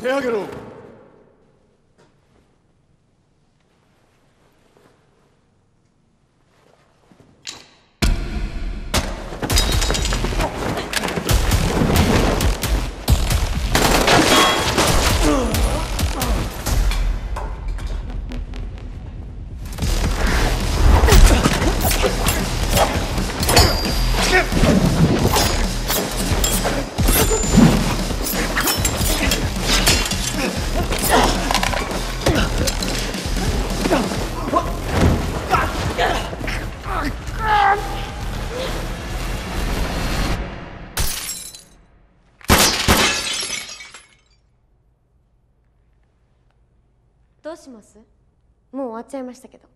대학으로 どうします？もう終わっちゃいましたけど。